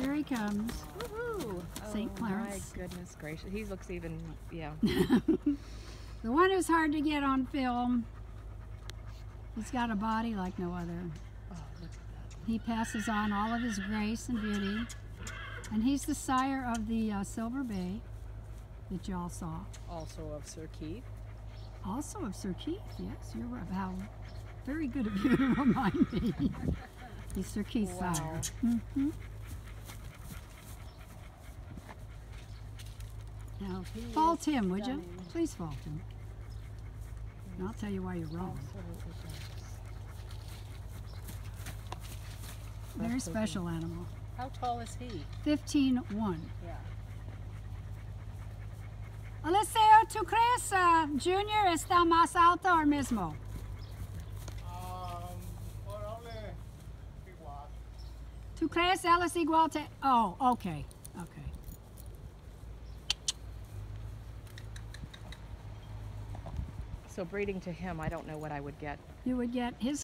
Here he comes. Woohoo! St. Oh, Clarins. My goodness gracious. He looks even, yeah. The one who's hard to get on film. He's got a body like no other. Oh, look at that. He passes on all of his grace and beauty. And he's the sire of the uh, Silver Bay that y'all saw. Also of Sir Keith. Also of Sir Keith, yes, you're right. How very good of you to remind me. He's Sir Keith's Wow. sire. hmm Now, fault him, would you? Please fault him. And I'll tell you why you're wrong. Very special animal. How tall is he? 15-1. Yeah. Eliseo, ¿tú crees uh, Junior está más alto o mismo? Um, probable igual. ¿Tú crees él es igual to... Oh, okay, okay. So breeding to him, I don't know what I would get. You would get his